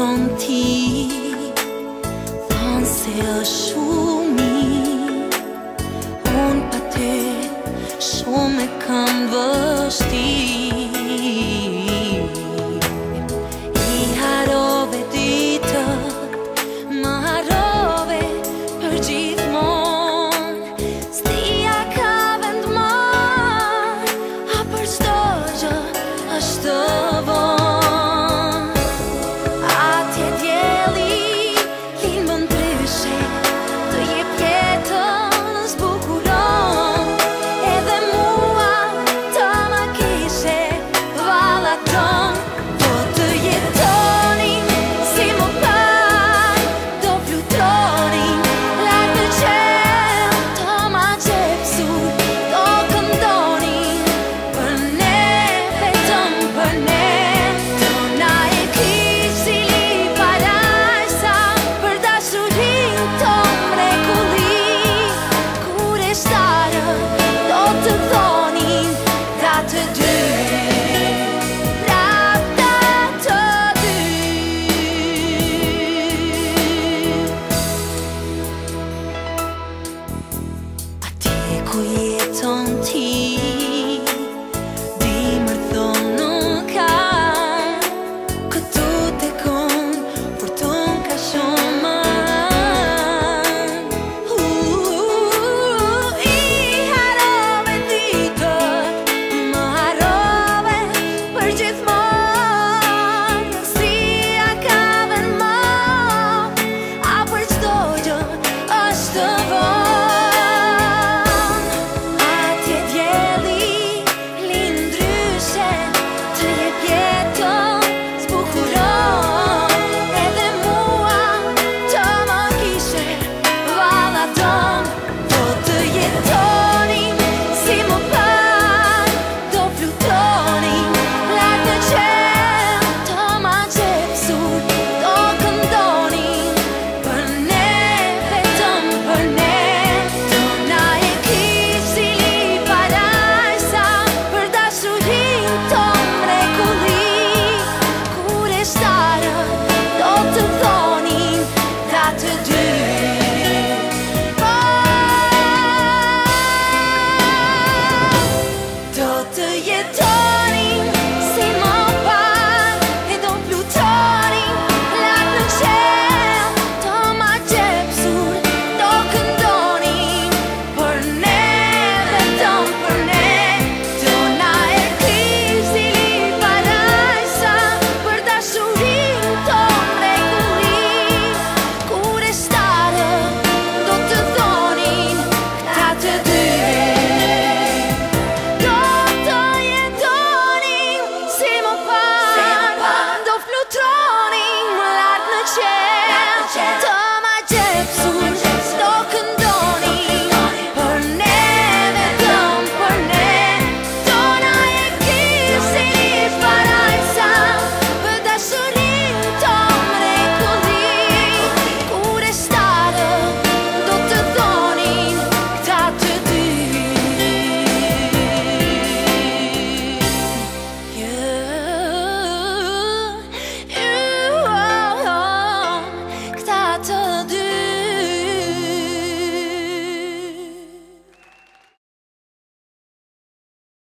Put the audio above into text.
Shumë ti, thanë se është shumë mi Unë për te, shumë e kam vështi